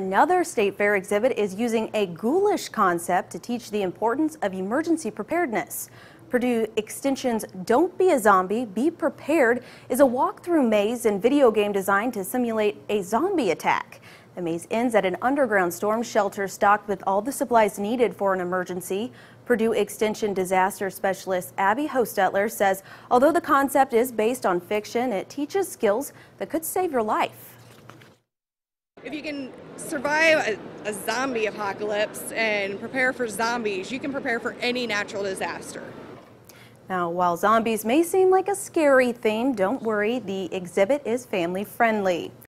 Another state fair exhibit is using a ghoulish concept to teach the importance of emergency preparedness. Purdue Extension's Don't Be a Zombie, Be Prepared is a walk-through maze and video game designed to simulate a zombie attack. The maze ends at an underground storm shelter stocked with all the supplies needed for an emergency. Purdue Extension disaster specialist Abby Hostetler says although the concept is based on fiction, it teaches skills that could save your life. If you can survive a, a, zombie apocalypse and prepare for zombies, you can prepare for any natural disaster. Now, while zombies may seem like a scary theme, don't worry, the exhibit is family friendly.